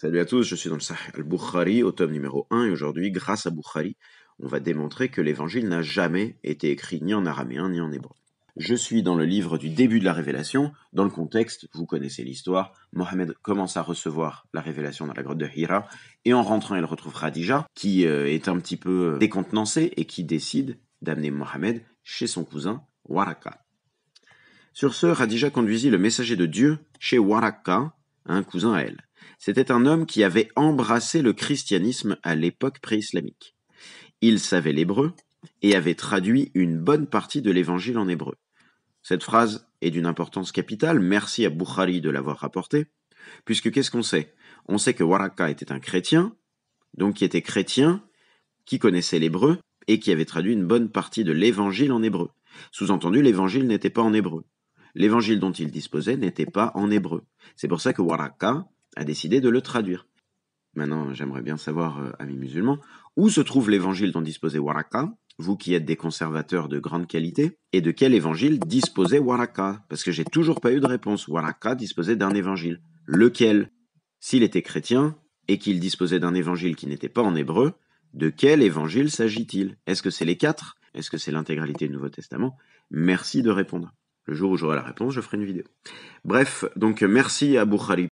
Salut à tous, je suis dans le Sahih al-Bukhari au tome numéro 1 et aujourd'hui, grâce à Bukhari, on va démontrer que l'évangile n'a jamais été écrit ni en araméen ni en hébreu. Je suis dans le livre du début de la révélation, dans le contexte, vous connaissez l'histoire, Mohammed commence à recevoir la révélation dans la grotte de Hira, et en rentrant il retrouve Khadija, qui euh, est un petit peu décontenancée et qui décide d'amener Mohammed chez son cousin Waraka. Sur ce, Khadija conduisit le messager de Dieu chez Waraka, un cousin à elle. C'était un homme qui avait embrassé le christianisme à l'époque pré-islamique. Il savait l'hébreu et avait traduit une bonne partie de l'évangile en hébreu. Cette phrase est d'une importance capitale, merci à Bukhari de l'avoir rapportée, puisque qu'est-ce qu'on sait? On sait que Waraka était un chrétien, donc qui était chrétien, qui connaissait l'hébreu et qui avait traduit une bonne partie de l'évangile en hébreu. Sous-entendu, l'évangile n'était pas en hébreu. L'évangile dont il disposait n'était pas en hébreu. C'est pour ça que Waraka a décidé de le traduire. Maintenant, j'aimerais bien savoir, euh, amis musulmans, où se trouve l'évangile dont disposait Waraka, vous qui êtes des conservateurs de grande qualité, et de quel évangile disposait Waraka? Parce que j'ai toujours pas eu de réponse. Waraka disposait d'un évangile. Lequel? S'il était chrétien, et qu'il disposait d'un évangile qui n'était pas en hébreu, de quel évangile s'agit-il? Est-ce que c'est les quatre? Est-ce que c'est l'intégralité du Nouveau Testament? Merci de répondre. Le jour où j'aurai la réponse, je ferai une vidéo. Bref, donc merci à Bukhari